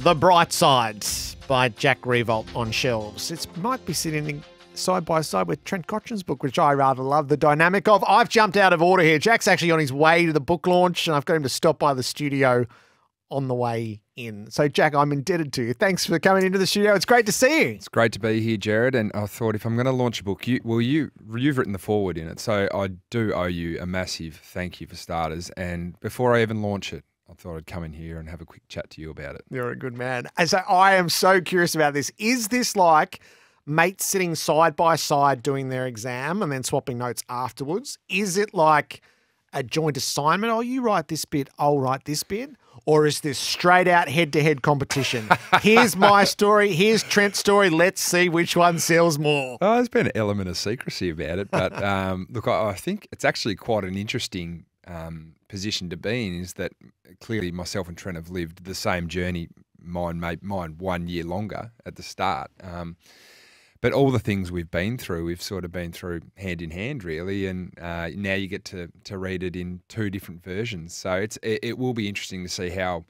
The Bright Side by Jack Riewoldt on shelves. It might be sitting side by side with Trent Cotchin's book, which I rather love the dynamic of. I've jumped out of order here. Jack's actually on his way to the book launch, and I've got him to stop by the studio on the way in. So, Jack, I'm indebted to you. Thanks for coming into the studio. It's great to see you. It's great to be here, Jared. And I thought if I'm going to launch a book, you well, you you've written the foreword in it, so I do owe you a massive thank you for starters. And before I even launch it, I thought I'd come in here and have a quick chat to you about it. You're a good man. And so I am so curious about this. Is this like mates sitting side by side doing their exam and then swapping notes afterwards? Is it like a joint assignment? Oh, you write this bit, I'll write this bit. Or is this straight out head to head competition? Here's my story, here's Trent's story. Let's see which one sells more. Oh, there's been an element of secrecy about it. But um, look, I, I think it's actually quite an interesting um, position to be in is that clearly myself and Trent have lived the same journey. Mine, made mine one year longer at the start. Um, but all the things we've been through, we've sort of been through hand in hand, really. And uh, now you get to to read it in two different versions. So it's it, it, will be interesting to see how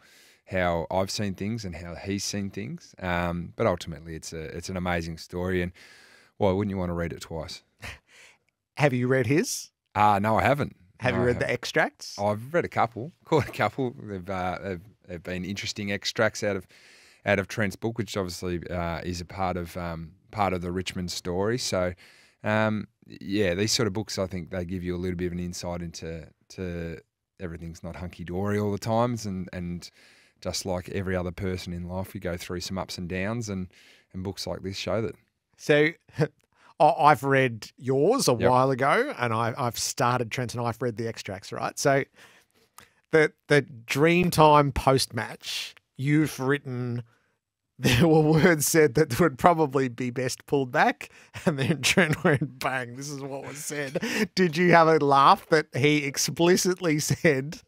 how I've seen things and how he's seen things. Um, but ultimately, it's a it's an amazing story, and why wouldn't you want to read it twice? Have you read his? Uh, no, I haven't. Have no, you read the extracts? I've read a couple, caught a couple. They've, uh, they've, they've been interesting extracts out of out of Trent's book, which obviously uh, is a part of um, part of the Richmond story. So, um, yeah, these sort of books, I think they give you a little bit of an insight into to everything's not hunky dory all the times, and and just like every other person in life, you go through some ups and downs, and and books like this show that. So. I've read yours a yep. while ago, and I, have started Trent, and I've read the extracts. Right, so the the Dreamtime post match, you've written there were words said that would probably be best pulled back. And then Trent went, bang, this is what was said. Did you have a laugh that he explicitly said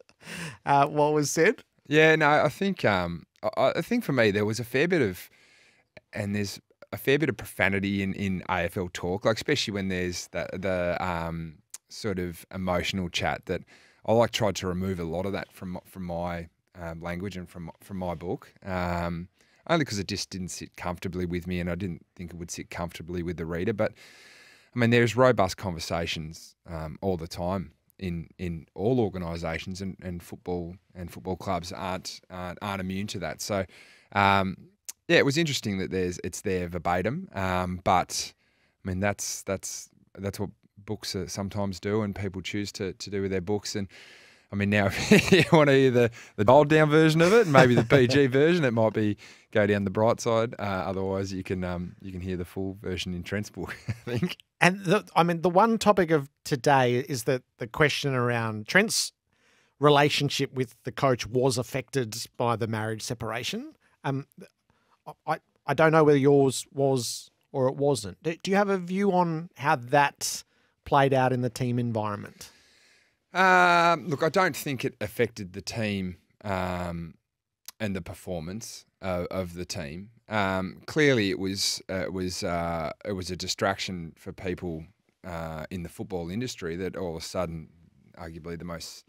uh, what was said? Yeah, no, I think um, I, I think for me there was a fair bit of, and there's a fair bit of profanity in, in AFL talk, like especially when there's the, the um, sort of emotional chat that I like tried to remove a lot of that from from my um, language and from from my book. Um, only because it just didn't sit comfortably with me and I didn't think it would sit comfortably with the reader. But I mean, there's robust conversations um, all the time in in all organisations, and, and football and football clubs aren't aren't, aren't immune to that. So, um, yeah, it was interesting that there's it's there verbatim, um, but I mean that's that's that's what books sometimes do, and people choose to to do with their books and. I mean, now if you want to hear the, the dialed down version of it, maybe the PG version, it might be go down the bright side. Uh, otherwise, you can um, you can hear the full version in Trent's book, I think. And the, I mean, the one topic of today is that the question around Trent's relationship with the coach was affected by the marriage separation. Um, I I don't know whether yours was or it wasn't. Do you have a view on how that played out in the team environment? Um, look, I don't think it affected the team um, and the performance uh, of the team. Um, clearly, it was uh, it was uh, it was a distraction for people uh, in the football industry that all of a sudden, arguably the most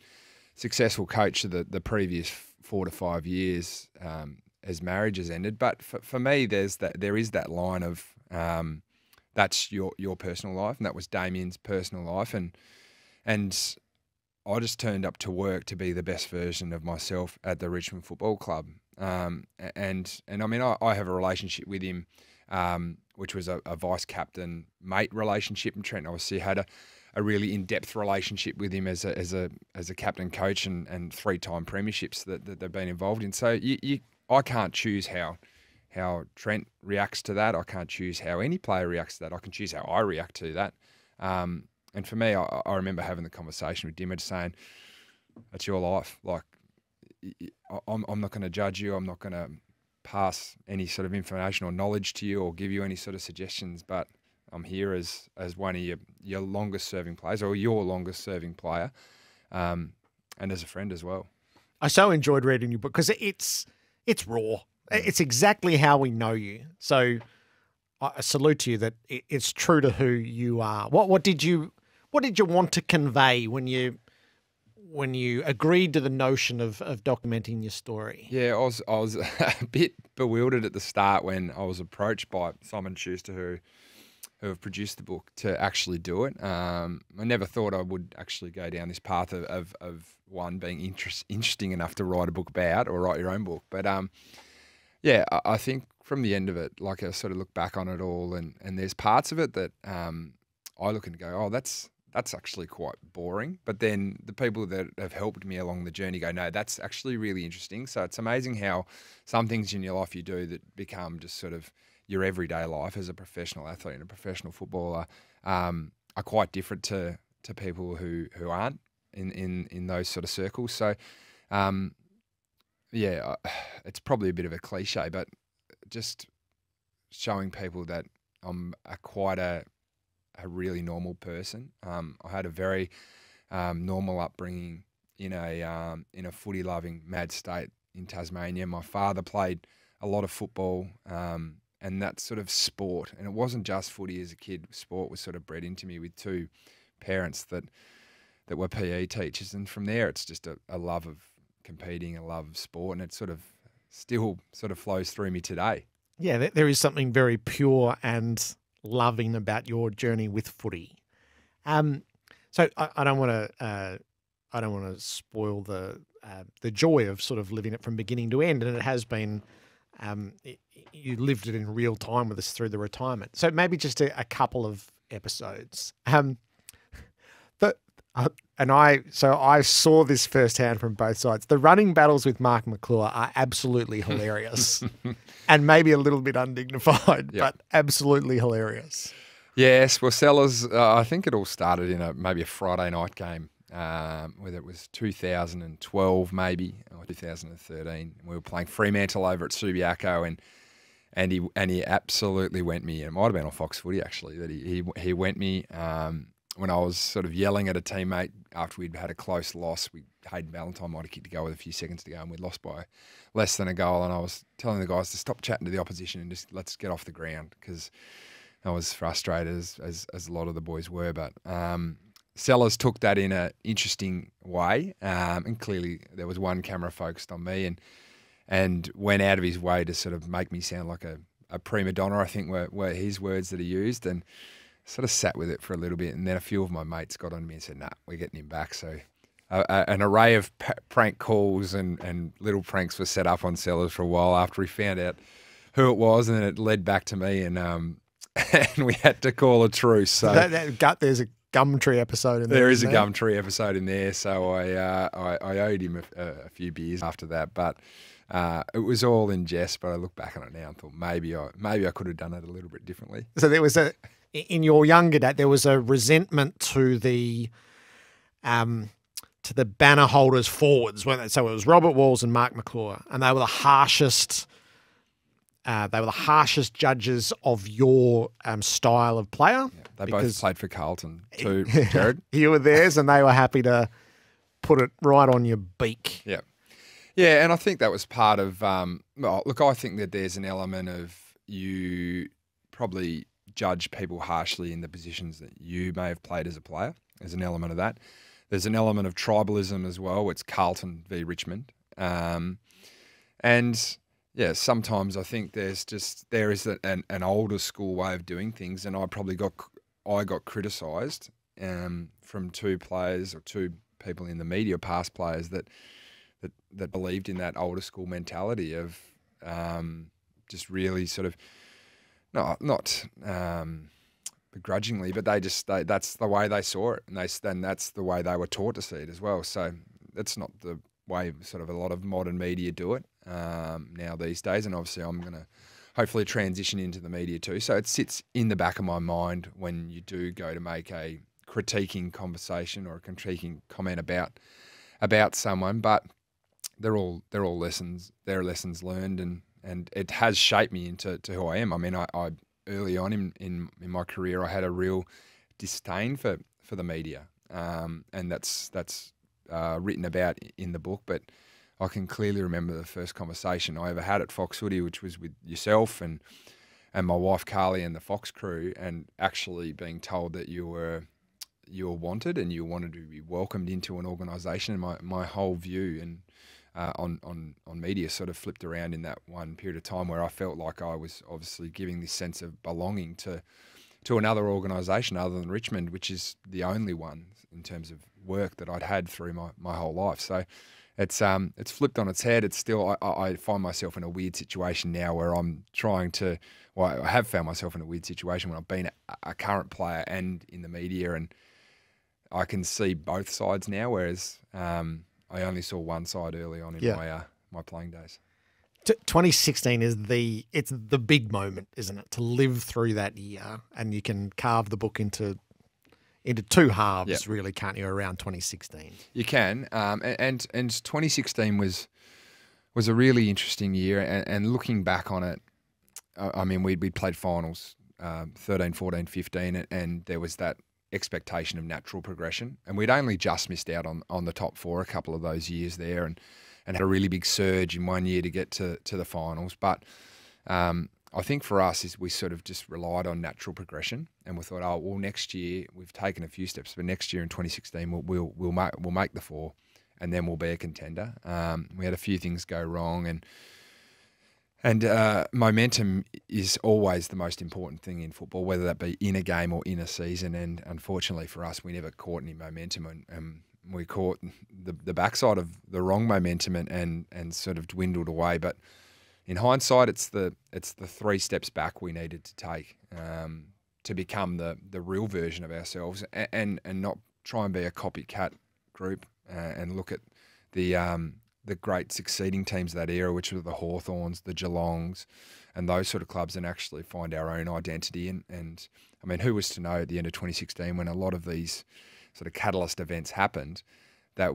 successful coach of the, the previous four to five years, um, his marriage has ended. But for, for me, there's that there is that line of um, that's your your personal life, and that was Damien's personal life, and and I just turned up to work to be the best version of myself at the Richmond Football Club. Um, and and I mean, I, I, have a relationship with him, um, which was a, a, vice captain mate relationship. And Trent obviously had a, a really in depth relationship with him as a as a as a captain coach and, and three time premierships that, that they've been involved in. So you, you I can't choose how how Trent reacts to that. I can't choose how any player reacts to that. I can choose how I react to that. Um, and for me, I, I remember having the conversation with Dimmer saying, "That's your life. Like, I'm, I'm not going to judge you. I'm not going to pass any sort of information or knowledge to you or give you any sort of suggestions. But I'm here as as one of your your longest serving players or your longest serving player, um, and as a friend as well." I so enjoyed reading your book because it's it's raw. It's exactly how we know you. So I salute to you that it's true to who you are. What what did you what did you want to convey when you when you agreed to the notion of, of documenting your story? Yeah, I was I was a bit bewildered at the start when I was approached by Simon Schuster, who who have produced the book, to actually do it. Um, I never thought I would actually go down this path of, of, of one being interest, interesting enough to write a book about or write your own book. But um, yeah, I, I, think from the end of it, like I sort of look back on it all, and, and there's parts of it that um, I look and go, oh, that's that's actually quite boring. But then the people that have helped me along the journey go, no, that's actually really interesting. So it's amazing how some things in your life you do that become just sort of your everyday life as a professional athlete and a professional footballer um, are quite different to to people who who aren't in in in those sort of circles. So, um, yeah, it's probably a bit of a cliche, but just showing people that I'm a quite a a really normal person. Um, I had a very um, normal upbringing in a um, in a footy loving mad state in Tasmania. My father played a lot of football. Um, and that sort of sport. And it wasn't just footy as a kid. Sport was sort of bred into me with two parents that that were PE teachers, and from there it's just a, a love of competing, a love of sport, and it sort of still sort of flows through me today. Yeah, there is something very pure and loving about your journey with footy. Um, so I, don't want to. Uh, I don't want to spoil the uh, the joy of sort of living it from beginning to end, and it has been um, it, you lived it in real time with us through the retirement. So maybe just a, a couple of episodes. Um, the, uh, and I so I saw this firsthand from both sides. The running battles with Mark Maclure are absolutely hilarious, and maybe a little bit undignified, yep. but absolutely hilarious. Yes, well, Sellers. Uh, I think it all started in a maybe a Friday night game um, whether it was 2012 maybe or 2013. We were playing Fremantle over at Subiaco and and he and he absolutely went me. It might have been on Fox Footy actually that he he, he went me um, when I was sort of yelling at a teammate after we'd had a close loss. We Hayden Ballantyne might have kicked a goal with a few seconds to go and we'd lost by less than a goal. And I was telling the guys to stop chatting to the opposition and just let's get off the ground because I was frustrated as, as, as a lot of the boys were. But um, Sellers took that in an interesting way, um, and clearly there was one camera focused on me, and and went out of his way to sort of make me sound like a, a prima donna. I think were, were his words that he used, and sort of sat with it for a little bit, and then a few of my mates got on me and said, "Nah, we're getting him back." So. Uh, an array of prank calls and, and little pranks were set up on Sellers for a while after he found out who it was, and then it led back to me, and um, and we had to call a truce. So that, that gut, there's a Gumtree episode in there. There is a Gumtree episode in there, so I uh, I, I, owed him a, a, few beers after that, but uh, it was all in jest. But I look back on it now and thought maybe I maybe I could have done it a little bit differently. So there was a in your younger dad there was a resentment to the um to the banner holders forwards, when so it was Robert Walls and Mark Maclure, and they were the harshest uh, they were the harshest judges of your um, style of player. Yeah, they both played for Carlton too, Jared. you were theirs, and they were happy to put it right on your beak. Yeah, yeah, and I think that was part of. Um, well, look, I think that there's an element of you probably judge people harshly in the positions that you may have played as a player. There's an element of that. There's an element of tribalism as well. It's Carlton v Richmond, um, and yeah, sometimes I think there's just there is an, an older school way of doing things, and I probably got I got criticised um, from two players or two people in the media, past players that that that believed in that older school mentality of um, just really sort of no not um, begrudgingly, but they just they, that's the way they saw it, and they then that's the way they were taught to see it as well. So that's not the way sort of a lot of modern media do it um, now these days, and obviously I'm going to hopefully transition into the media too. So it sits in the back of my mind when you do go to make a critiquing conversation or a critiquing comment about about someone, but they're all they're all lessons. They're lessons learned, and and it has shaped me into to who I am. I mean, I, I early on in, in in my career, I had a real disdain for for the media, um, and that's that's uh, written about in the book, but I can clearly remember the first conversation I ever had at Fox Footy, which was with yourself and and my wife Carly and the Fox crew, and actually being told that you were you were wanted and you wanted to be welcomed into an organisation. And my, my whole view and uh, on, on on media sort of flipped around in that one period of time where I felt like I was obviously giving this sense of belonging to to another organisation other than Richmond, which is the only one in terms of work that I'd had through my, my whole life. So it's um it's flipped on its head. It's still I, I find myself in a weird situation now where I'm trying to well I have found myself in a weird situation when I've been a, a current player and in the media and I can see both sides now, whereas um, I only saw one side early on in Yeah. my uh, my playing days. 2016 is the it's the big moment, isn't it? To live through that year, and you can carve the book into into two halves, Yeah. really, can't you? Around 2016. You can, um, and and 2016 was was a really interesting year. And, and looking back on it, I I mean, we'd we'd played finals um, 13, 14, 15, and, and there was that expectation of natural progression. And we'd only just missed out on on the top four a couple of those years there, and and had a really big surge in one year to get to to the finals. But um, I think for us is we sort of just relied on natural progression, and we thought, oh well, next year we've taken a few steps, but next year in 2016 we'll we'll we'll make we'll make the four, and then we'll be a contender. Um, we had a few things go wrong, and and uh, momentum is always the most important thing in football, whether that be in a game or in a season. And unfortunately for us, we never caught any momentum, and, and we caught the the backside of the wrong momentum and, and and sort of dwindled away. But in hindsight, it's the it's the three steps back we needed to take um, to become the the real version of ourselves, and and, and not try and be a copycat group uh, and look at the um, the great succeeding teams of that era, which were the Hawthorns, the Geelongs, and those sort of clubs, and actually find our own identity. And, and I mean, who was to know at the end of 2016 when a lot of these sort of catalyst events happened that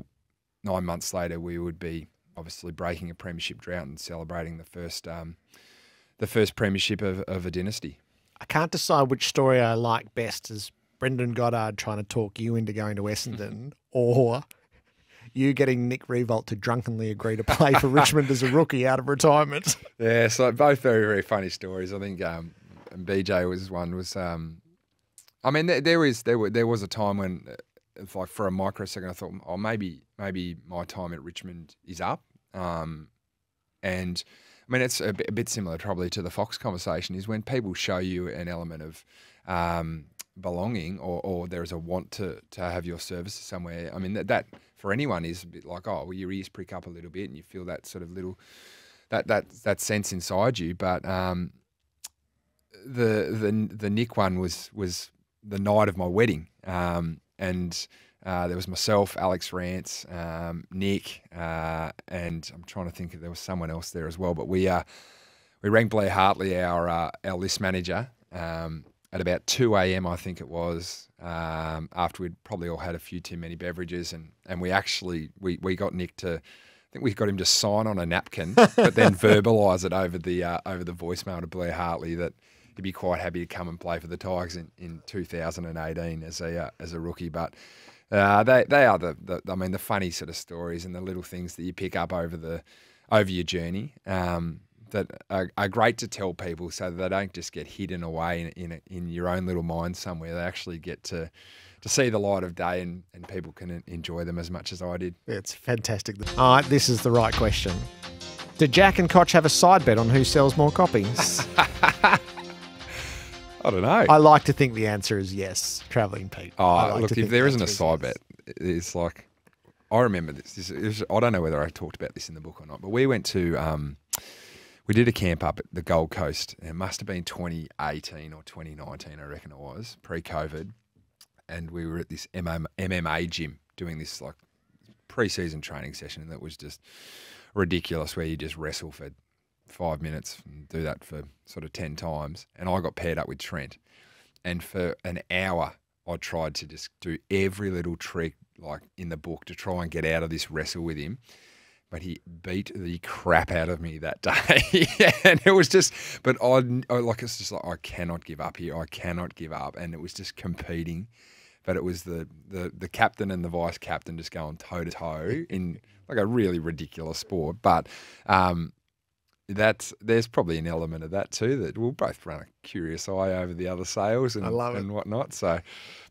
nine months later we would be obviously breaking a premiership drought and celebrating the first um, the first premiership of, of a dynasty. I can't decide which story I like best is Brendan Goddard trying to talk you into going to Essendon or you getting Nick Riewoldt to drunkenly agree to play for Richmond as a rookie out of retirement. Yeah, so both very very funny stories. I think um, and BJ was one was. Um, I mean, there, there is there were, there was a time when, like for a microsecond, I thought, oh, maybe maybe my time at Richmond is up. Um, and I mean, it's a bit, similar probably to the Fox conversation. Is when people show you an element of um, belonging, or, or there is a want to to have your services somewhere. I mean, that, that for anyone is a bit like, oh, well, your ears prick up a little bit, and you feel that sort of little that that that sense inside you. But um, the the the Nick one was was the night of my wedding, um, and uh, there was myself, Alex Rance, um, Nick, uh, and I'm trying to think if there was someone else there as well. But we uh, we rang Blair Hartley, our uh, our list manager, um, at about two a.m. I think it was, um, after we'd probably all had a few too many beverages, and and we actually we we got Nick to. I think we got him to sign on a napkin, but then verbalise it over the uh, over the voicemail to Blair Hartley that he'd be quite happy to come and play for the Tigers in, in 2018 as a uh, as a rookie. But uh, they they are the, the I mean the funny sort of stories and the little things that you pick up over the over your journey um, that are, are great to tell people so that they don't just get hidden away in in, in your own little mind somewhere. They actually get to to see the light of day and, and people can enjoy them as much as I did. It's fantastic. All right, this is the right question. Did Jack and Cotch have a side bet on who sells more copies? I don't know. I like to think the answer is yes, travelling Pete. Oh, like look, if there the isn't a side bet, it's like I remember this. this is, I don't know whether I talked about this in the book or not, but we went to um, we did a camp up at the Gold Coast. It must have been 2018 or 2019, I reckon it was pre-COVID, and we were at this MM, MMA gym doing this like pre-season training session that was just ridiculous, where you just wrestle for five minutes and do that for sort of 10 times. And I got paired up with Trent. And for an hour, I tried to just do every little trick like in the book to try and get out of this wrestle with him. But he beat the crap out of me that day. and it was just, but I, I like, it's just like, I cannot give up here. I cannot give up. And it was just competing. But it was the, the, the captain and the vice captain just going toe to toe in like a really ridiculous sport. But um, that's there's probably an element of that too that we'll both run a curious eye over the other sales and, I love it. and whatnot. So,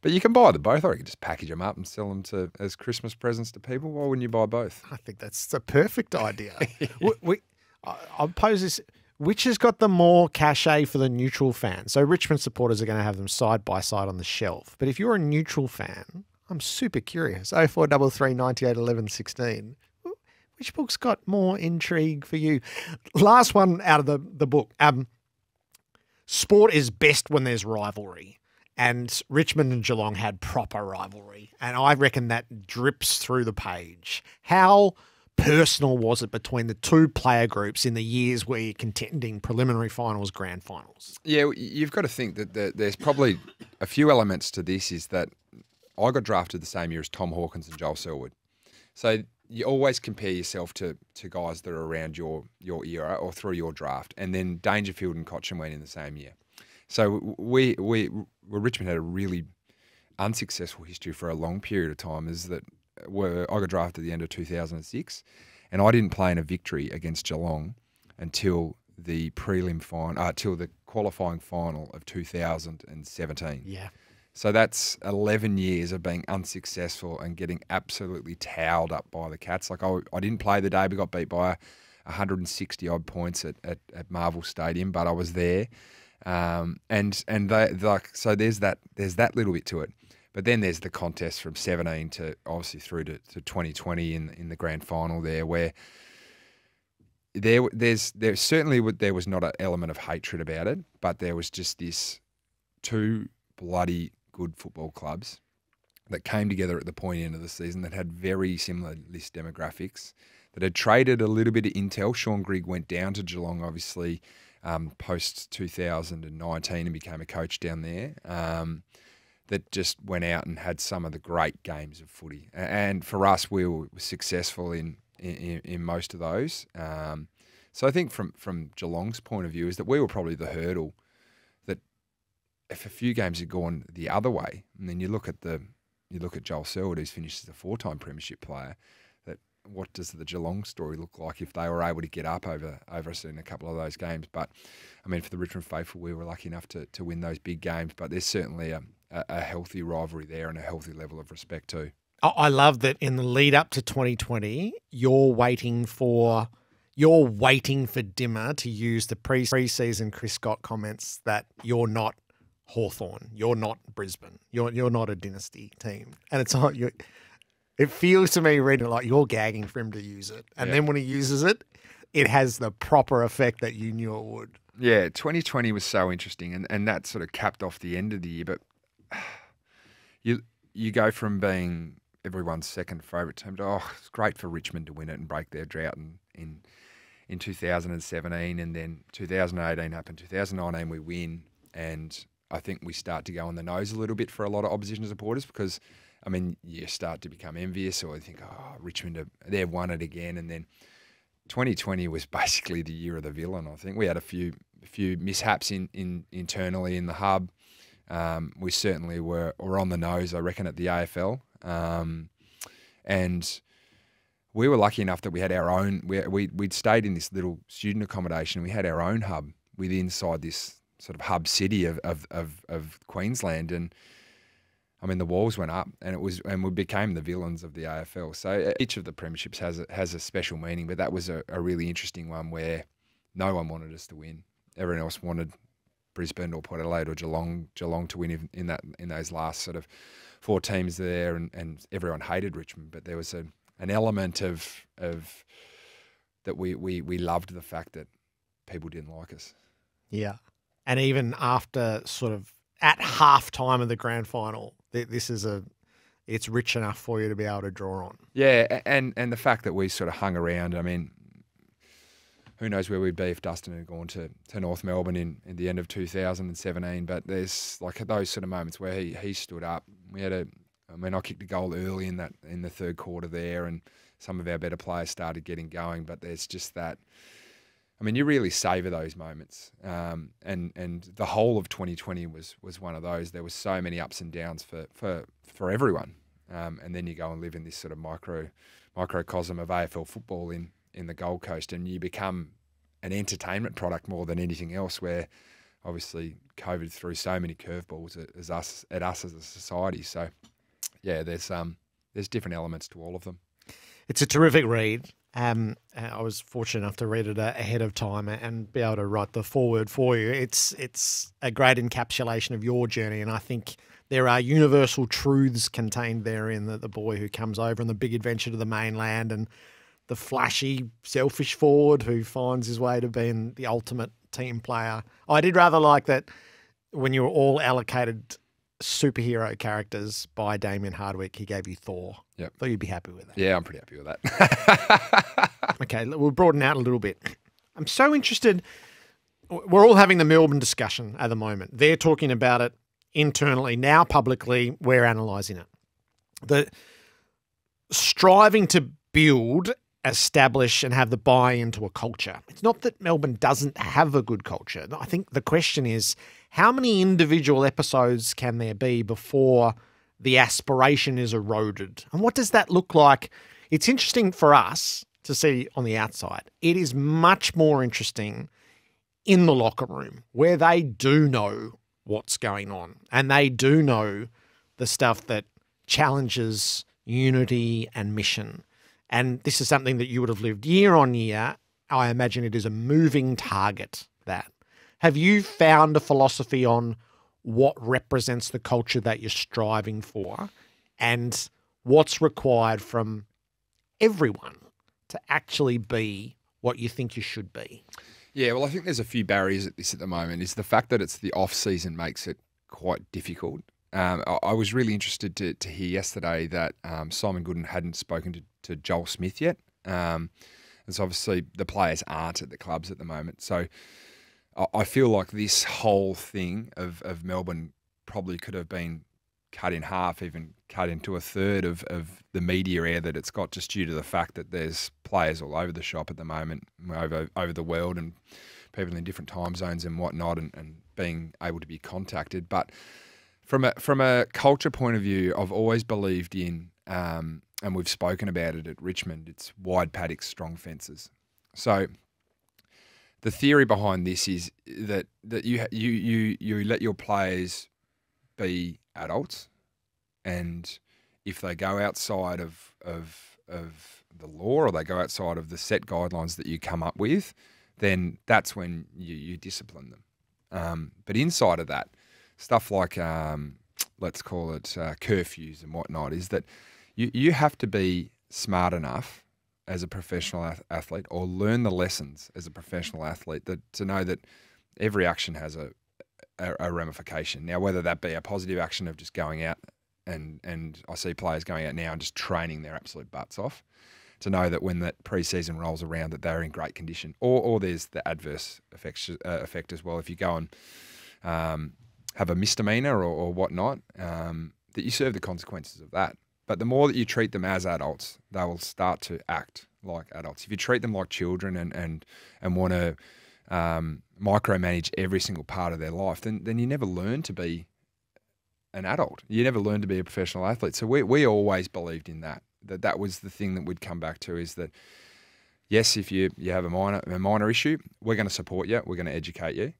but you can buy the both, or you can just package them up and sell them to as Christmas presents to people. Why wouldn't you buy both? I think that's the perfect idea. we, we, I- I'll pose this. Which has got the more cachet for the neutral fan? So Richmond supporters are going to have them side by side on the shelf. But if you're a neutral fan, I'm super curious. 0433 98 11 16. Which book's got more intrigue for you? Last one out of the, the book. Um, sport is best when there's rivalry. And Richmond and Geelong had proper rivalry. And I reckon that drips through the page. How personal was it between the two player groups in the years where you're contending preliminary finals, grand finals? Yeah, you've got to think that there's probably a few elements to this. Is that I got drafted the same year as Tom Hawkins and Joel Selwood, so you always compare yourself to to guys that are around your your era or through your draft, and then Dangerfield and Cotchin went in the same year. So we we Richmond had a really unsuccessful history for a long period of time. Is that were I got drafted at the end of 2006, and I didn't play in a victory against Geelong until the prelim final, uh, till the qualifying final of 2017. Yeah. So that's 11 years of being unsuccessful and getting absolutely towed up by the Cats. Like I, I didn't play the day we got beat by 160 odd points at, at, at Marvel Stadium, but I was there. Um, and and they like so there's that there's that little bit to it. But then there's the contest from 17 to obviously through to, to 2020 in in the grand final there where there there's there certainly there was not an element of hatred about it, but there was just this two bloody good football clubs that came together at the point end of the season that had very similar list demographics that had traded a little bit of intel. Shaun Grigg went down to Geelong, obviously, um, post 2019 and became a coach down there. Um, that just went out and had some of the great games of footy. And for us, we were successful in in, in most of those. Um, so I think from from Geelong's point of view is that we were probably the hurdle if a few games had gone the other way, and then you look at the you look at Joel Selwood, who's finished as a four-time premiership player. That what does the Geelong story look like if they were able to get up over over us in a couple of those games? But I mean, for the Richmond faithful, we were lucky enough to to win those big games. But there's certainly a, a, a healthy rivalry there and a healthy level of respect too. I love that in the lead up to 2020, you're waiting for you're waiting for Dimmer to use the pre preseason Chris Scott comments that you're not Hawthorn, you're not Brisbane, you're you're not a dynasty team, and it's like you. It feels to me, reading it, like you're gagging for him to use it, and Yeah. then when he uses it, it has the proper effect that you knew it would. Yeah, 2020 was so interesting, and, and that sort of capped off the end of the year. But you you go from being everyone's second favourite team to oh, it's great for Richmond to win it and break their drought in in, in 2017, and then 2018 happened. 2019 we win, and I think we start to go on the nose a little bit for a lot of opposition supporters because. I mean, you start to become envious, or you think, "Oh, Richmond, have, they've won it again," and then 2020 was basically the year of the villain. I think we had a few a few mishaps in, in internally in the hub. Um, we certainly were were on the nose, I reckon, at the AFL, um, and we were lucky enough that we had our own. We we we'd stayed in this little student accommodation. We had our own hub with inside this sort of hub city of of, of, of Queensland, and I mean, the walls went up, and it was, and we became the villains of the AFL. So uh, each of the premierships has a, has a special meaning, but that was a, a really interesting one where no one wanted us to win. Everyone else wanted Brisbane or Port Adelaide or Geelong, Geelong to win in, in that in those last sort of four teams there, and, and everyone hated Richmond. But there was a, an element of of that we, we we loved the fact that people didn't like us. Yeah. And even after sort of at half time of the grand final, th- this is a it's rich enough for you to be able to draw on. Yeah, and and the fact that we sort of hung around. I mean, who knows where we'd be if Dustin had gone to, to North Melbourne in, in the end of 2017. But there's like those sort of moments where he, he stood up. We had a, I mean, I kicked a goal early in that in the third quarter there, and some of our better players started getting going. But there's just that. I mean, you really savour those moments, um, and and the whole of 2020 was was one of those. There was so many ups and downs for for for everyone, um, and then you go and live in this sort of micro microcosm of AFL football in in the Gold Coast, and you become an entertainment product more than anything else. Where obviously COVID threw so many curveballs at, as us at us as a society. So yeah, there's um there's different elements to all of them. It's a terrific read. Um, I was fortunate enough to read it ahead of time and be able to write the foreword for you. It's it's a great encapsulation of your journey, and I think there are universal truths contained therein. That the boy who comes over on the big adventure to the mainland, and the flashy, selfish forward who finds his way to being the ultimate team player. I did rather like that when you were all allocated superhero characters by Damien Hardwick, he gave you Thor. Yep. Thought you'd be happy with that. Yeah, I'm pretty happy with that. okay, we'll broaden out a little bit. I'm so interested. We're all having the Melbourne discussion at the moment. They're talking about it internally. Now, publicly, we're analysing it. The striving to build, establish, and have the buy into a culture. It's not that Melbourne doesn't have a good culture. I think the question is how many individual episodes can there be before the aspiration is eroded? And what does that look like? It's interesting for us to see on the outside. It is much more interesting in the locker room where they do know what's going on and they do know the stuff that challenges unity and mission. And this is something that you would have lived year on year. I imagine it is a moving target that. Have you found a philosophy on what represents the culture that you're striving for and what's required from everyone to actually be what you think you should be? Yeah, well, I think there's a few barriers at this at the moment. Is the fact that it's the off season makes it quite difficult. Um, I, I, was really interested to, to hear yesterday that um, Simon Goodwin hadn't spoken to, to Joel Smith yet. Um, and so obviously the players aren't at the clubs at the moment. So I feel like this whole thing of, of Melbourne probably could have been cut in half, even cut into a third of, of the media air that it's got just due to the fact that there's players all over the shop at the moment, over over the world, and people in different time zones and whatnot, and, and being able to be contacted. But from a from a culture point of view, I've always believed in, um, and we've spoken about it at Richmond. It's wide paddocks, strong fences. So the theory behind this is that that you you you you let your players be adults, and if they go outside of of of the law or they go outside of the set guidelines that you come up with, then that's when you, you discipline them. Um, but inside of that, stuff like um, let's call it uh, curfews and whatnot is that you you have to be smart enough as a professional athlete or learn the lessons as a professional athlete that to know that every action has a, a, a ramification. Now, whether that be a positive action of just going out and and I see players going out now and just training their absolute butts off to know that when that preseason rolls around that they're in great condition, or or there's the adverse effect uh, effect as well if you go and um, have a misdemeanor or, or whatnot, um, that you serve the consequences of that. But the more that you treat them as adults, they will start to act like adults. If you treat them like children and and and want to um, micromanage every single part of their life, then then you never learn to be an adult. You never learn to be a professional athlete. So we we always believed in that. That that was the thing that we'd come back to is that yes, if you you have a minor a minor issue, we're going to support you. We're going to educate you.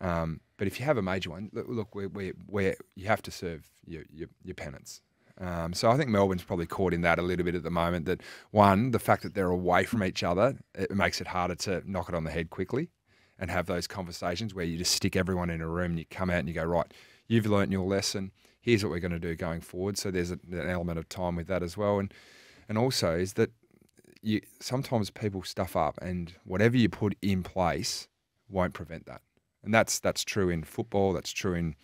Um, but if you have a major one, look, look we we you have to serve your your, your penance. Um, so I think Melbourne's probably caught in that a little bit at the moment. That one, the fact that they're away from each other, it makes it harder to knock it on the head quickly, and have those conversations where you just stick everyone in a room and you come out and you go right. You've learnt your lesson. Here's what we're going to do going forward. So there's a, an element of time with that as well, and and also is that you sometimes people stuff up, and whatever you put in place won't prevent that. And that's that's true in football. That's true in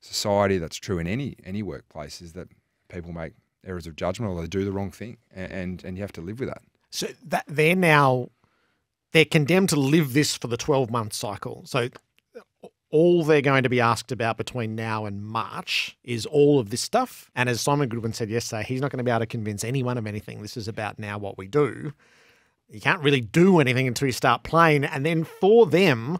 society. That's true in any any workplace. Is that people make errors of judgment or they do the wrong thing, and and, and you have to live with that. So that they're now they're condemned to live this for the twelve month cycle. So all they're going to be asked about between now and March is all of this stuff. And as Simon Goodwin said yesterday, he's not going to be able to convince anyone of anything. This is about now what we do. You can't really do anything until you start playing. And then for them,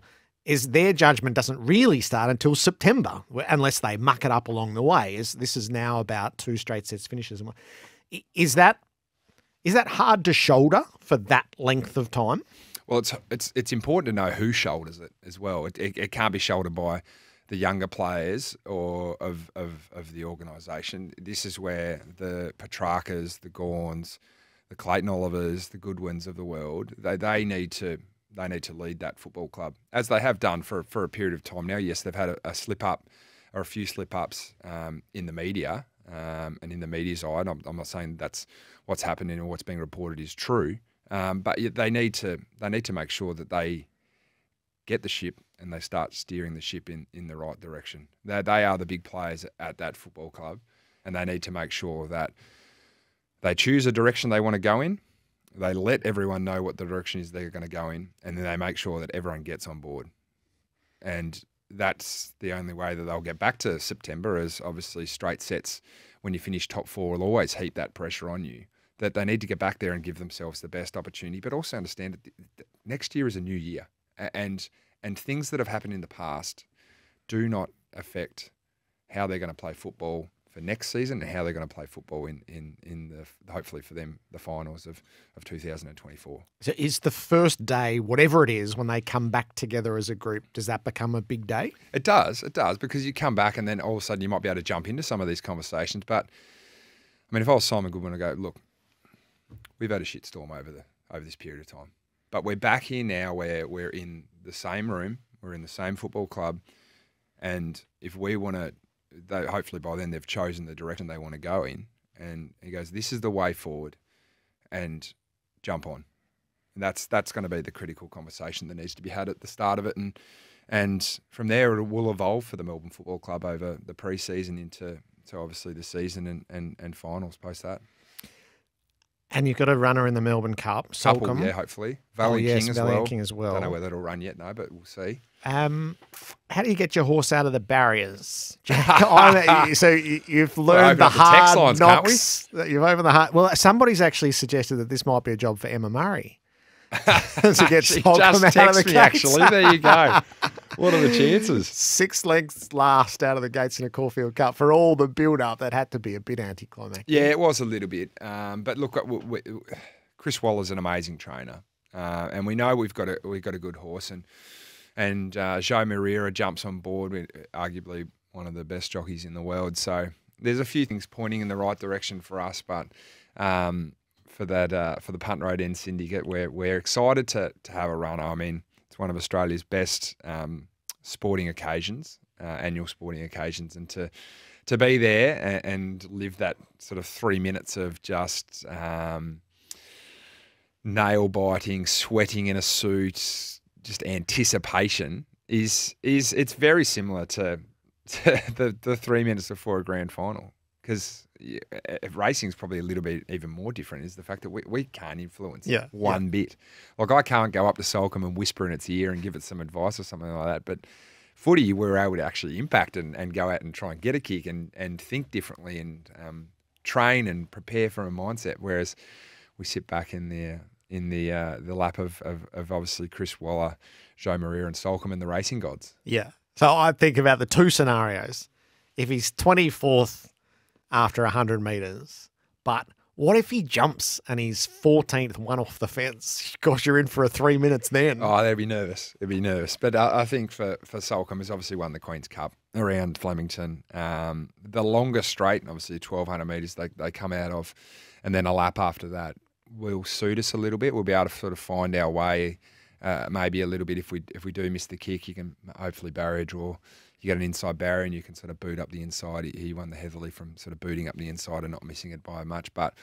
is their judgment doesn't really start until September, unless they muck it up along the way. Is this is now about two straight sets finishes? Is that is that hard to shoulder for that length of time? Well, it's it's it's important to know who shoulders it as well. It, it, it can't be shouldered by the younger players or of of, of the organisation. This is where the Petraccas, the Gawns, the Clayton Olivers, the Goodwins of the world, they, they need to they need to lead that football club as they have done for for a period of time now. Yes, they've had a, a slip up or a few slip ups um, in the media um, and in the media's eye. I'm, I'm, not saying that's what's happening or what's being reported is true, um, but they need to they need to make sure that they get the ship and they start steering the ship in, in the right direction. They, they are the big players at that football club, and they need to make sure that they choose a direction they want to go in. They let everyone know what the direction is they're going to go in, and then they make sure that everyone gets on board. And that's the only way that they'll get back to September, as obviously straight sets when you finish top four will always heap that pressure on you. That they need to get back there and give themselves the best opportunity, but also understand that next year is a new year, and and things that have happened in the past do not affect how they're going to play football for next season and how they're going to play football in in in the hopefully for them the finals of of 2024. So is the first day whatever it is when they come back together as a group does that become a big day? It does. It does because you come back and then all of a sudden you might be able to jump into some of these conversations but I mean if I was Simon Goodwin I go look we've had a shitstorm over the over this period of time. But we're back here now where we're in the same room, we're in the same football club and if we want to they, hopefully by then they've chosen the direction they want to go in. And he goes, "This is the way forward," and jump on. And that's that's going to be the critical conversation that needs to be had at the start of it, and and from there it will evolve for the Melbourne Football Club over the pre-season into to obviously the season and, and, and finals post that. And you've got a runner in the Melbourne Cup. Couple, yeah, hopefully. Valiant oh, yes, King as Valiant well. King as well. Don't know whether it'll run yet, no, but we'll see. Um, how do you get your horse out of the barriers? Jack? so you've learned the, the hard lines, knocks. That you've opened the hard. Well, somebody's actually suggested that this might be a job for Emma Murray. to get She just out of the me, gates. actually. There you go. What are the chances? Six lengths last out of the gates in a Caulfield Cup for all the build up. That had to be a bit anticlimactic. Yeah, it was a little bit. Um, but look, w- w- Chris Waller's an amazing trainer, uh, and we know we've got a we've got a good horse, and and uh, Joao Moreira jumps on board with arguably one of the best jockeys in the world. So there's a few things pointing in the right direction for us, but. Um, for that, uh, for the Punt Road End Syndicate, we're we're excited to to have a run. I mean, it's one of Australia's best um, sporting occasions, uh, annual sporting occasions, and to to be there and, and live that sort of three minutes of just um, nail biting, sweating in a suit, just anticipation is is it's very similar to, to the the three minutes before a grand final. Because racing is probably a little bit even more different is the fact that we, we can't influence Yeah, one bit. Like I can't go up to Soulcombe and whisper in its ear and give it some advice or something like that. But footy, we're able to actually impact and, and go out and try and get a kick and, and think differently and um, train and prepare for a mindset. Whereas we sit back in the in the uh, the lap of, of, of obviously Chris Waller, Joao Moreira, and Soulcombe and the racing gods. Yeah. So I think about the two scenarios. If he's 24th after 100 metres, but what if he jumps and he's 14th, one off the fence? Gosh, you're in for a three minutes then. Oh, they'd be nervous. They'd be nervous. But I, I think for for Soulcombe, has obviously won the Queen's Cup around Flemington. Um, the longest straight, obviously 1,200 metres, they, they come out of, and then a lap after that will suit us a little bit. We'll be able to sort of find our way, uh, maybe a little bit. If we if we do miss the kick, you can hopefully barrier draw. You get an inside barrier and you can sort of boot up the inside. He, he won the heavily from sort of booting up the inside and not missing it by much. But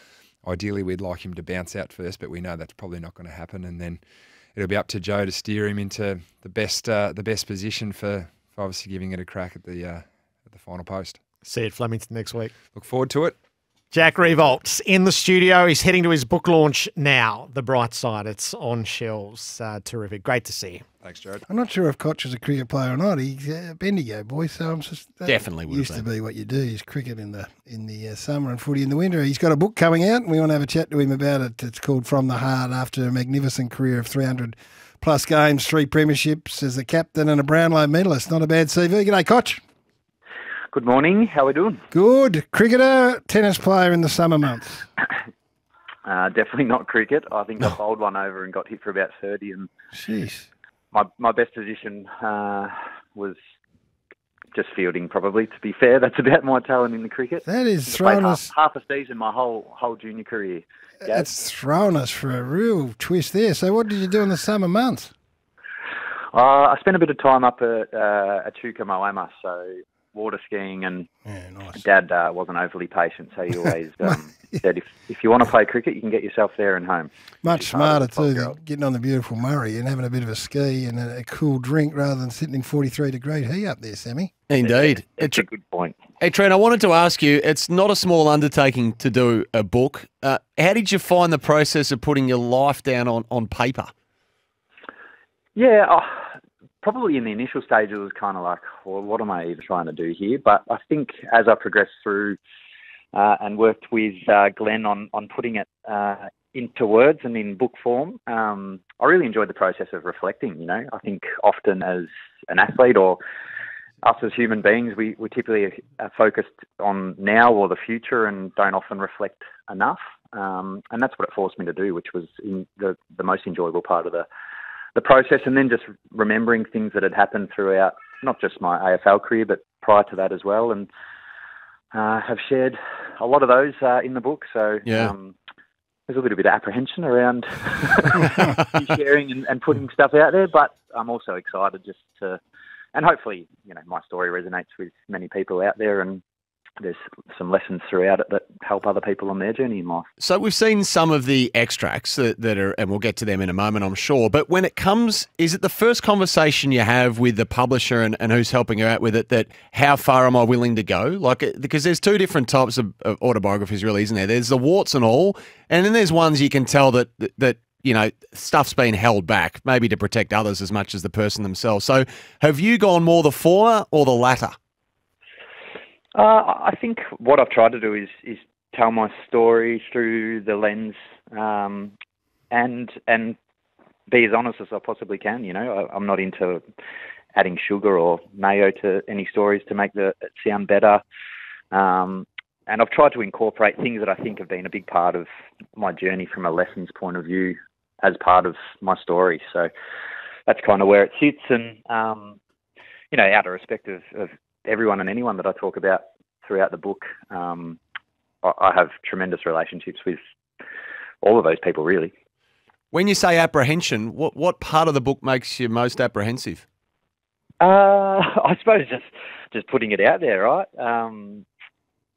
ideally, we'd like him to bounce out first, but we know that's probably not going to happen. And then it'll be up to Joe to steer him into the best uh, the best position for, for obviously giving it a crack at the uh, at the final post. See you at Flemington next week. Look forward to it. Jack Riewoldt's in the studio. He's heading to his book launch now. The Bright Side. It's on shelves. Uh, terrific. Great to see you. Thanks, Jared. I'm not sure if Cotch is a cricket player or not. He's a Bendigo boy, so I'm just that Definitely would used have to be what you do is cricket in the in the uh, summer and footy in the winter. He's got a book coming out, and we want to have a chat to him about it. It's called From the Heart. After a magnificent career of 300 plus games, three premierships as a captain and a Brownlow medalist. Not a bad CV. G'day, Cotch. Good morning. How are we doing? Good cricketer, tennis player in the summer months. Uh, definitely not cricket. I think I bowled one over and got hit for about 30. And Jeez. my, my best position uh, was just fielding, probably. To be fair, that's about my talent in the cricket. That is played throwing half, us. half a season my whole whole junior career. That's thrown us for a real twist there. So, what did you do in the summer months? Uh, I spent a bit of time up at uh, Echuca Moama, so water skiing, and Yeah, nice. Dad uh, wasn't overly patient, so he always um, said, if, if you want to play cricket, you can get yourself there and home. Much smarter too 12-year-old. than getting on the beautiful Murray and having a bit of a ski and a, a cool drink rather than sitting in 43 degree heat up there, Sammy. Indeed. Hey, It's a good point. hey, Trent, I wanted to ask you it's not a small undertaking to do a book. Uh, how did you find the process of putting your life down on, on paper? Yeah, uh, probably in the initial stage, it was kind of like, well, what am I even trying to do here? But I think as I progressed through uh, and worked with uh, Glenn on, on putting it uh, into words and in book form, um, I really enjoyed the process of reflecting. You know, I think often as an athlete or us as human beings, we, we typically are focused on now or the future and don't often reflect enough. Um, and that's what it forced me to do, which was the, the most enjoyable part of the the process and then just remembering things that had happened throughout not just my AFL career but prior to that as well and uh, have shared a lot of those uh, in the book so Yeah. um, there's a little bit of apprehension around sharing and, and putting stuff out there but I'm also excited just to and hopefully you know my story resonates with many people out there and there's some lessons throughout it that help other people on their journey in life So we've seen some of the extracts that, that are, and we'll get to them in a moment, I'm sure. But when it comes, is it the first conversation you have with the publisher and, and who's helping you out with it that how far am I willing to go? Like, uh, because there's two different types of, of autobiographies, really, isn't there? There's the warts and all, and then there's ones you can tell that. that you know, stuff's been held back, maybe to protect others as much as the person themselves. So, have you gone more the former or the latter? Uh, I think what I've tried to do is is tell my story through the lens, um, and and be as honest as I possibly can. You know, I, I'm not into adding sugar or mayo to any stories to make the it sound better. Um, and I've tried to incorporate things that I think have been a big part of my journey from a lessons point of view as part of my story. So that's kind of where it sits. And um, you know, out of respect of, of everyone and anyone that I talk about throughout the book, um, I, I have tremendous relationships with all of those people, really. When you say apprehension, what, what part of the book makes you most apprehensive? Uh, I suppose just just putting it out there, right? Um,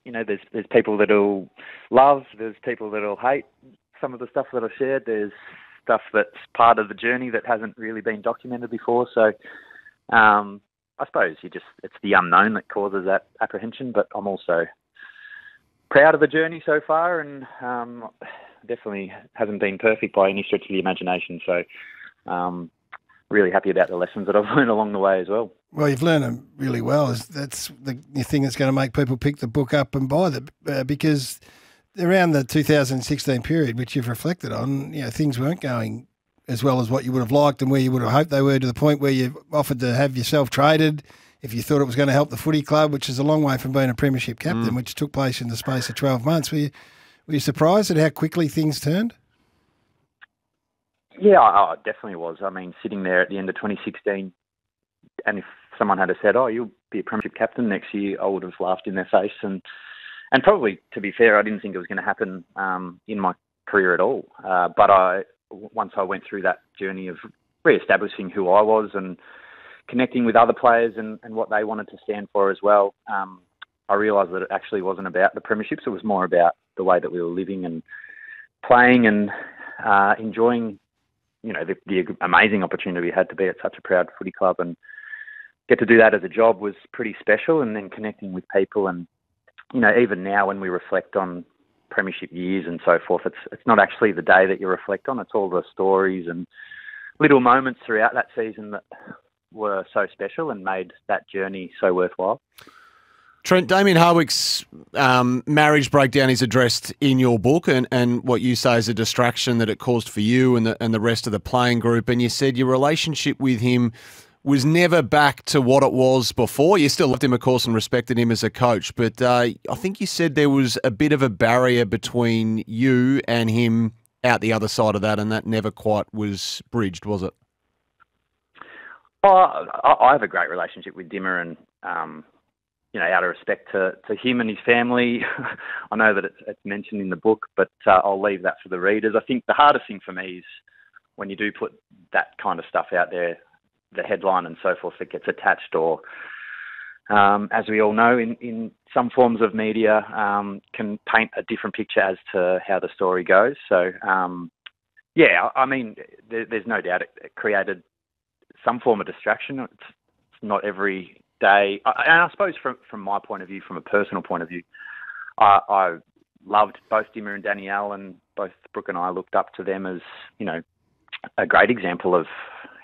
you know, there's there's people that'll love, there's people that'll hate some of the stuff that I've shared. There's stuff that's part of the journey that hasn't really been documented before. So, um, I suppose you just it's the unknown that causes that apprehension. But I'm also proud of the journey so far, and um, definitely hasn't been perfect by any stretch of the imagination. So, um, really happy about the lessons that I've learned along the way as well. Well, you've learned them really well. That's the, the thing that's going to make people pick the book up and buy it uh, because around the 2016 period, which you've reflected on, you know, things weren't going as well as what you would have liked and where you would have hoped they were to the point where you offered to have yourself traded if you thought it was going to help the footy club, which is a long way from being a premiership captain, which took place in the space of 12 months. Were you, were you surprised at how quickly things turned? Yeah, I, I definitely was. I mean, sitting there at the end of 2016, and if someone had said, "Oh, you'll be a premiership captain next year," I would have laughed in their face. And and probably, to be fair, I didn't think it was going to happen um, in my career at all. Uh, but I, once I went through that journey of re-establishing who I was and connecting with other players and, and what they wanted to stand for as well, um, I realised that it actually wasn't about the premierships. It was more about the way that we were living and playing and uh, enjoying you know, the, the amazing opportunity we had to be at such a proud footy club and get to do that as a job was pretty special. And then connecting with people and, you know, even now when we reflect on premiership years and so forth, it's it's not actually the day that you reflect on. It's all the stories and little moments throughout that season that were so special and made that journey so worthwhile. Trent, Damien Hardwick's um, marriage breakdown is addressed in your book, and, and what you say is a distraction that it caused for you and the, and the rest of the playing group. And you said your relationship with him was never back to what it was before. You still loved him, of course, and respected him as a coach, but uh, I think you said there was a bit of a barrier between you and him out the other side of that, and that never quite was bridged, was it? Oh, I have a great relationship with Dimma, and um, you know, out of respect to, to him and his family, I know that it's, it's mentioned in the book, but uh, I'll leave that for the readers. I think the hardest thing for me is when you do put that kind of stuff out there, the headline and so forth that gets attached, or um, as we all know, in, in some forms of media, um, can paint a different picture as to how the story goes. So, um, yeah, I mean, there, there's no doubt it, created some form of distraction. It's, it's not every day, and I suppose from from my point of view, from a personal point of view, I, I loved both Dimma and Danielle, and both Brooke and I looked up to them as you know a great example of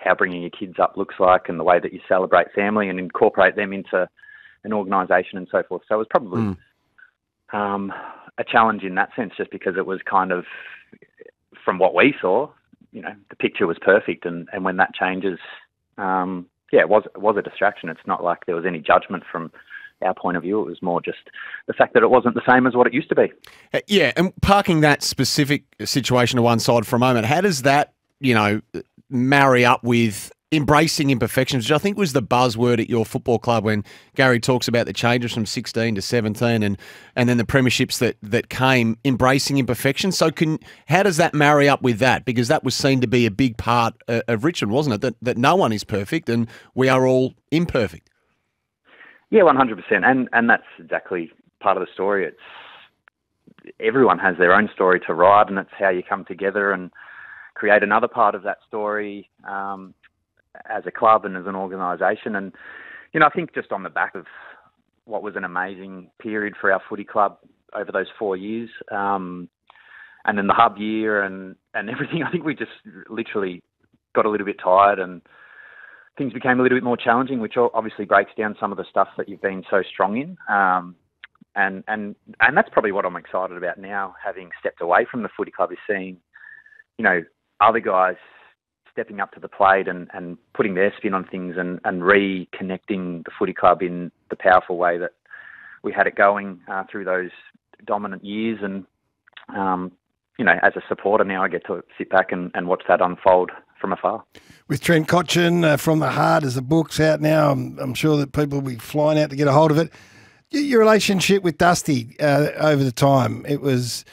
how bringing your kids up looks like, and the way that you celebrate family and incorporate them into an organisation and so forth. So it was probably mm. um, a challenge in that sense, just because it was kind of from what we saw, you know, the picture was perfect, and and when that changes. Um, yeah, it was it was a distraction. It's not like there was any judgment from our point of view. It was more just the fact that it wasn't the same as what it used to be. Uh, yeah, and parking that specific situation to one side for a moment, how does that, you know, marry up with embracing imperfections, which I think was the buzzword at your football club when Gary talks about the changes from 16 to 17 and and then the premierships that that came embracing imperfections. So can how does that marry up with that? Because that was seen to be a big part uh, of Richmond, wasn't it? That that no one is perfect and we are all imperfect. Yeah, 100%. And and that's exactly part of the story. It's everyone has their own story to write and it's how you come together and create another part of that story um, as a club and as an organisation. And you know, I think just on the back of what was an amazing period for our footy club over those four years, um, and then the hub year and and everything, I think we just literally got a little bit tired and things became a little bit more challenging, which obviously breaks down some of the stuff that you've been so strong in. Um, and and and that's probably what I'm excited about now, having stepped away from the footy club, is seeing, you know, other guys stepping up to the plate and, and putting their spin on things and, and reconnecting the footy club in the powerful way that we had it going uh, through those dominant years. And, um, you know, as a supporter now, I get to sit back and, and watch that unfold from afar. With Trent Cotchin uh, from the Heart as the book's out now, I'm, I'm, sure that people will be flying out to get a hold of it. Your relationship with Dusty uh, over the time, it was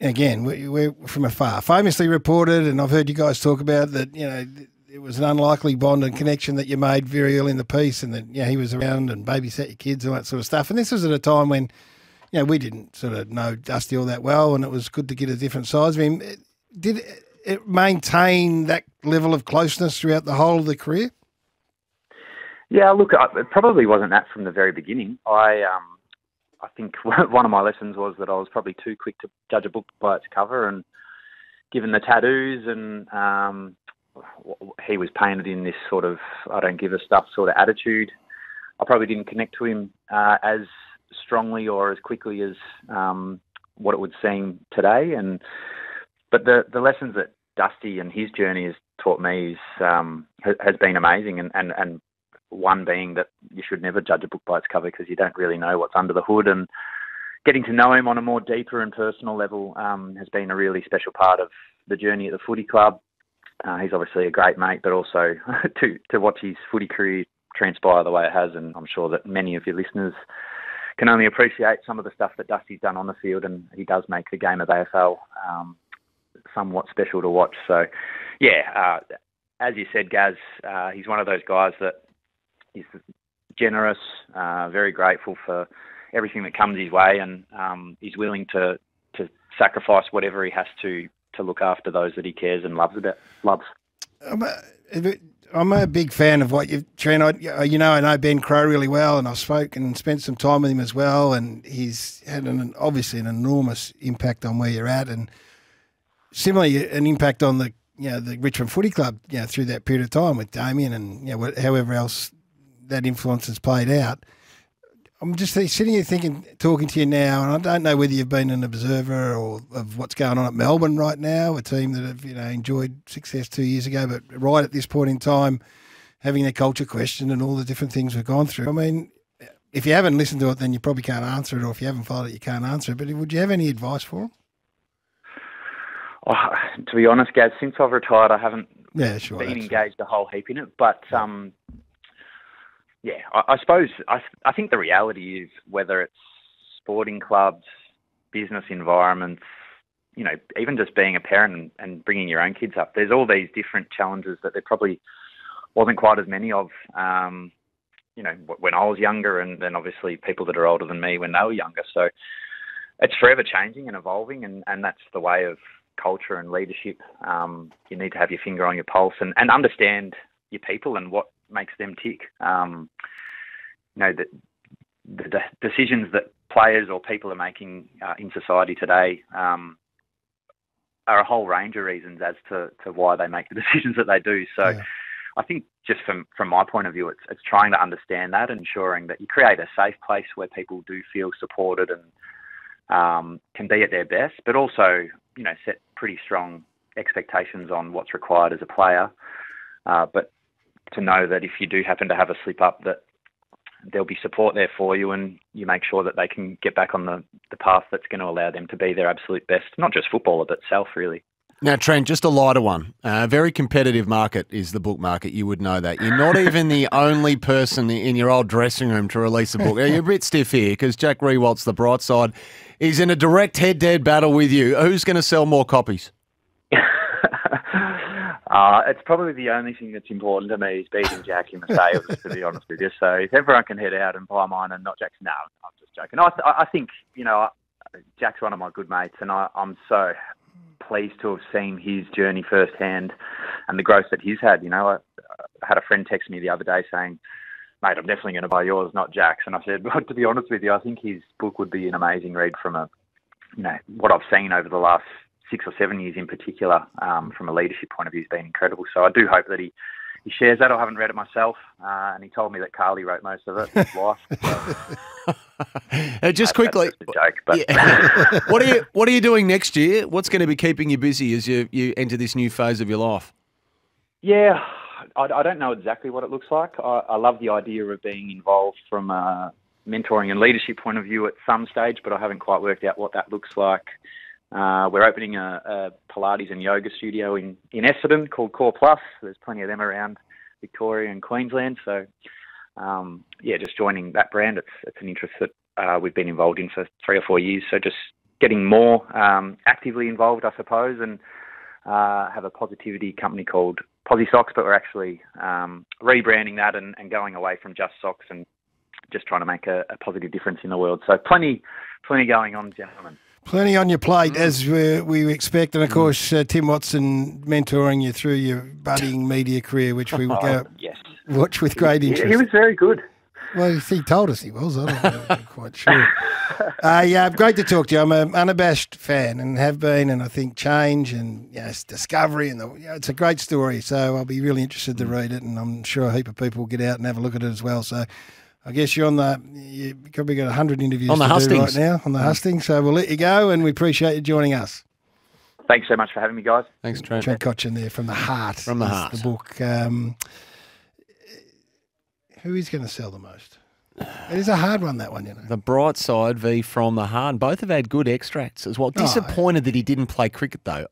again, we're from afar. Famously reported, and I've heard you guys talk about that. You know, it was an unlikely bond and connection that you made very early in the piece, and that you know, he was around and babysat your kids and that sort of stuff. And this was at a time when, you know, we didn't sort of know Dusty all that well, and it was good to get a different size of him. Did it maintain that level of closeness throughout the whole of the career? Yeah, look, it probably wasn't that from the very beginning. I um, I think one of my lessons was that I was probably too quick to judge a book by its cover, and given the tattoos and um, he was painted in this sort of I don't give a stuff sort of attitude, I probably didn't connect to him uh, as strongly or as quickly as um, what it would seem today. And but the the lessons that Dusty and his journey has taught me is, um, has been amazing, and, and, and one being that you should never judge a book by its cover because you don't really know what's under the hood. And getting to know him on a more deeper and personal level um, has been a really special part of the journey at the footy club. Uh, he's obviously a great mate, but also to to watch his footy career transpire the way it has, and I'm sure that many of your listeners can only appreciate some of the stuff that Dusty's done on the field, and he does make the game of AFL um, somewhat special to watch. So, yeah, uh, as you said, Gaz, uh, he's one of those guys that he's generous, uh, very grateful for everything that comes his way, and um, he's willing to to sacrifice whatever he has to to look after those that he cares and loves about loves. I'm a, I'm a big fan of what you've Trent. I, you know, I know Ben Crowe really well, and I've spoken and spent some time with him as well, and he's had an obviously an enormous impact on where you're at, and similarly an impact on the you know the Richmond Footy Club, you know, through that period of time with Damien and you know however else that influence has played out. I'm just sitting here thinking, talking to you now, and I don't know whether you've been an observer or of what's going on at Melbourne right now, a team that have you know enjoyed success two years ago, but right at this point in time, having their culture questioned and all the different things we've gone through. I mean, if you haven't listened to it, then you probably can't answer it, or if you haven't followed it, you can't answer it. But would you have any advice for them? Oh, to be honest, Gaz, since I've retired, I haven't Yeah, sure. been engaged a whole heap in it. But um, yeah, I, I suppose I, I think the reality is whether it's sporting clubs, business environments, you know, even just being a parent and, and bringing your own kids up. There's all these different challenges that there probably wasn't quite as many of. Um, you know, when I was younger, and then obviously people that are older than me when they were younger. So it's forever changing and evolving, and, and that's the way of culture and leadership. Um, you need to have your finger on your pulse and, and understand your people and what makes them tick. Um, you know, the, the de- decisions that players or people are making uh, in society today um, are a whole range of reasons as to, to why they make the decisions that they do. So Yeah. I think just from, from my point of view, it's, it's trying to understand that, ensuring that you create a safe place where people do feel supported and um, can be at their best, but also, you know, set pretty strong expectations on what's required as a player. Uh, but to know that if you do happen to have a slip up, that there'll be support there for you, and you make sure that they can get back on the, the path that's going to allow them to be their absolute best, not just footballer, but self, really. Now, Trent, just a lighter one. A very competitive market is the book market. You would know that. You're not even the only person in your old dressing room to release a book. You're a bit stiff here because Jack Riewoldt's The Bright Side. He's in a direct head-to-head battle with you. Who's going to sell more copies? uh, it's probably the only thing that's important to me is beating Jack in the sales, to be honest with you. So if everyone can head out and buy mine and not Jack's, no, I'm just joking. I, I think, you know, Jack's one of my good mates, and I, I'm so pleased to have seen his journey firsthand and the growth that he's had. You know, I, I had a friend text me the other day saying, mate, I'm definitely going to buy yours, not Jack's. And I said, well, to be honest with you, I think his book would be an amazing read from a, you know, what I've seen over the last six or seven years in particular, um, from a leadership point of view, has been incredible. So I do hope that he, he shares that. I haven't read it myself, uh, and he told me that Carly wrote most of it, his wife. So Uh, just that- quickly, that's just a joke, but Yeah. what are you What are you doing next year? What's going to be keeping you busy as you you enter this new phase of your life? Yeah, I, I don't know exactly what it looks like. I, I love the idea of being involved from a mentoring and leadership point of view at some stage, but I haven't quite worked out what that looks like. Uh, we're opening a, a Pilates and yoga studio in, in Essendon called Core Plus. There's plenty of them around Victoria and Queensland. So, um, yeah, just joining that brand, it's, it's an interest that uh, we've been involved in for three or four years. So just getting more um, actively involved, I suppose, and uh, have a positivity company called Posi Socks, but we're actually um, rebranding that and, and going away from just socks and just trying to make a, a positive difference in the world. So plenty, plenty going on, gentlemen. Plenty on your plate, Mm. as we, we expect. And of course, uh, Tim Watson mentoring you through your budding media career, which we will go Oh, yes, watch with great interest. he was very good. Well, he told us he was. I don't know, I'm quite sure. Uh, yeah, great to talk to you. I'm an unabashed fan and have been, and I think change and it's discovery and the, you know, it's a great story. So I'll be really interested to Mm. read it, and I'm sure a heap of people will get out and have a look at it as well. So. I guess you're on the. You've probably got hundred interviews On the to do right hustings. now on the hustings. So we'll let you go, and we appreciate you joining us. Thanks so much for having me, guys. Thanks, Trent. Trent Cotchin there from the heart. From the heart. The book. Um, who is going to sell the most? It is a heart one. That one, you know. The bright side v from the hard. Both have had good extracts as well. Oh, Disappointed that he didn't play cricket though.